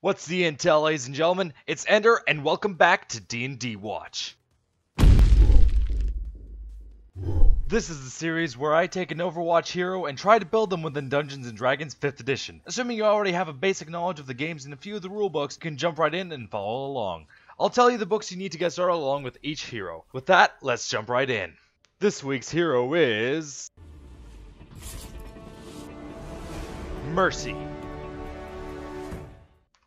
What's the intel, ladies and gentlemen? It's Ender, and welcome back to D&D Watch. This is the series where I take an Overwatch hero and try to build them within Dungeons & Dragons 5th edition. Assuming you already have a basic knowledge of the games and a few of the rulebooks, you can jump right in and follow along. I'll tell you the books you need to get started along with each hero. With that, let's jump right in. This week's hero is... Mercy.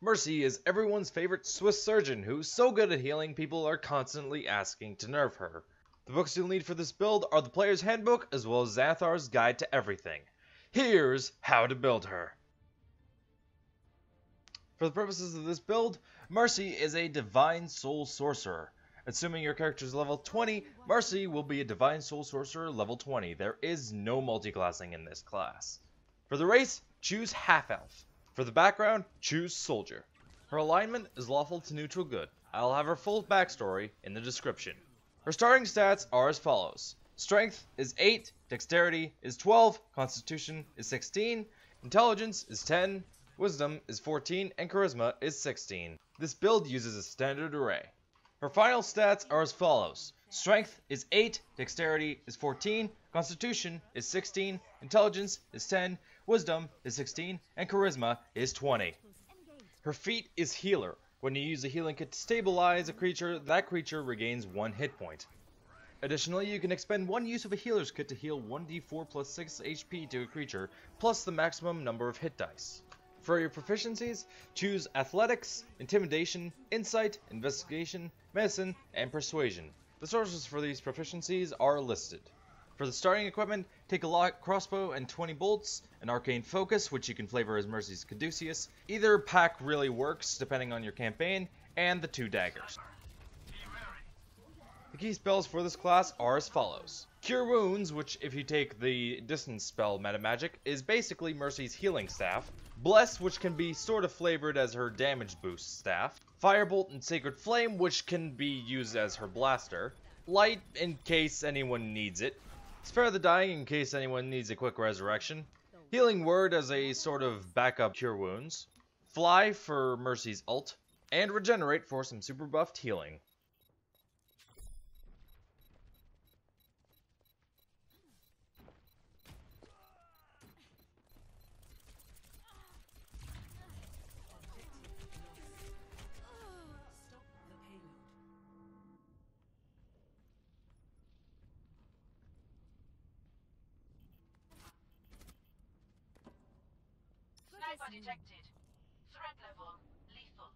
Mercy is everyone's favorite Swiss surgeon who's so good at healing people are constantly asking to nerf her. The books you'll need for this build are the Player's Handbook as well as Xanathar's Guide to Everything. Here's how to build her. For the purposes of this build, Mercy is a Divine Soul Sorcerer. Assuming your character is level 20, Mercy will be a Divine Soul Sorcerer level 20. There is no multiclassing in this class. For the race, choose Half-Elf. For the background, choose Soldier. Her alignment is lawful to neutral good. I'll have her full backstory in the description. Her starting stats are as follows. Strength is 8, Dexterity is 12, Constitution is 16, Intelligence is 10, Wisdom is 14, and Charisma is 16. This build uses a standard array. Her final stats are as follows. Strength is 8, Dexterity is 14, Constitution is 16, Intelligence is 10, Wisdom is 16, and Charisma is 20. Her feat is Healer. When you use a healing kit to stabilize a creature, that creature regains 1 hit point. Additionally, you can expend one use of a healer's kit to heal 1d4 plus 6 HP to a creature, plus the maximum number of hit dice. For your proficiencies, choose Athletics, Intimidation, Insight, Investigation, Medicine, and Persuasion. The sources for these proficiencies are listed. For the starting equipment, take a lock crossbow and 20 bolts, an arcane focus, which you can flavor as Mercy's Caduceus. Either pack really works, depending on your campaign, and the two daggers. The key spells for this class are as follows. Cure Wounds, which if you take the distance spell meta magic, is basically Mercy's healing staff. Bless, which can be sort of flavored as her damage boost staff. Firebolt and Sacred Flame, which can be used as her blaster. Light, in case anyone needs it. Spare the Dying, in case anyone needs a quick resurrection. Healing Word as a sort of backup Cure Wounds. Fly for Mercy's ult. And Regenerate for some super buffed healing. guys. Detected. Threat level lethal.